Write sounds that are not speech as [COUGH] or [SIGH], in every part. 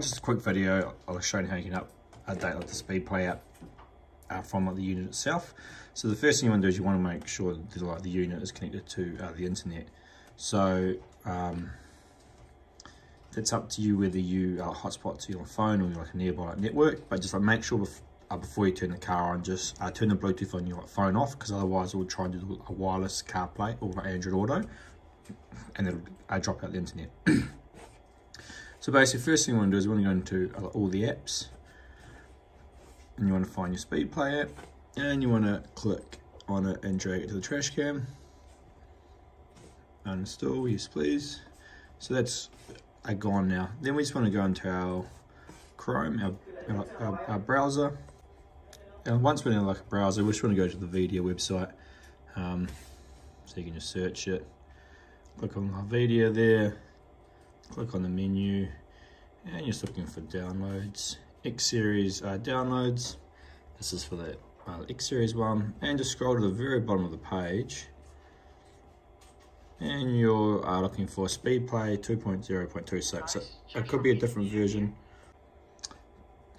just a quick video. I'll show you how you can up, update like the SpeedPlay app uh, from like, the unit itself. So the first thing you want to do is you want to make sure that like the unit is connected to uh, the internet. So um, it's up to you whether you uh, hotspot to your phone or like a nearby network, but just like make sure bef uh, before you turn the car on, just uh, turn the Bluetooth on your like, phone off because otherwise it will try and do a wireless CarPlay or like Android Auto and it'll uh, drop out the internet. [CLEARS THROAT] so basically first thing you want to do is you want to go into uh, all the apps and you want to find your SpeedPlay app and you want to click on it and drag it to the trash can. Uninstall yes please. So that's uh, gone now. Then we just want to go into our chrome our, our, our, our browser. And once we're in like a browser we just want to go to the Vhedia website. Um, so you can just search it. Click on Vhedia there click on the menu and you're just looking for downloads X series uh, downloads. This is for the uh, X series one. And just scroll to the very bottom of the page. And you're uh, looking for SpeedPlay 2.0.26. It, it could be a different version.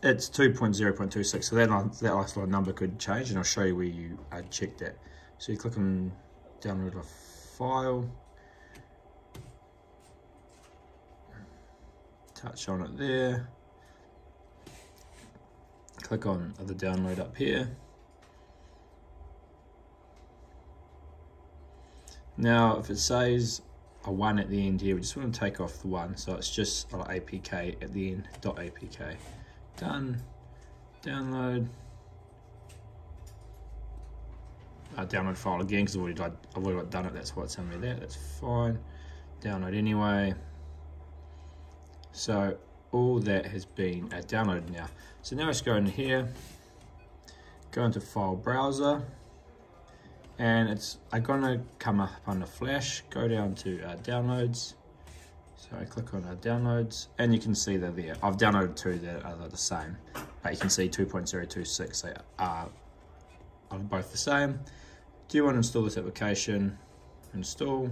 It's 2.0.26, so that, that last number could change, and I'll show you where you uh, check that. So you click on download a file, touch on it there, click on the download up here. Now, if it says a one at the end here, we just want to take off the one. So it's just like APK at the end, dot APK. Done, download. Uh, download file again because I've already, done, I've already done it. That's why it's telling me that. That's fine. Download anyway. So all that has been uh, downloaded now. So now let's go in here, go into file browser, and it's I'm gonna come up on the flash, go down to uh, downloads. So I click on our downloads, and you can see they're there. I've downloaded two that are the same, but you can see 2.026 they are, are both the same. Do you want to install this application? Install.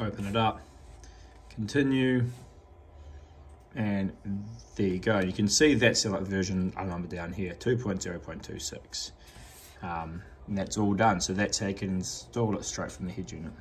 Open it up continue and there you go. You can see that select version number down here 2.0.26 um, and that's all done. So that's how you can install it straight from the head unit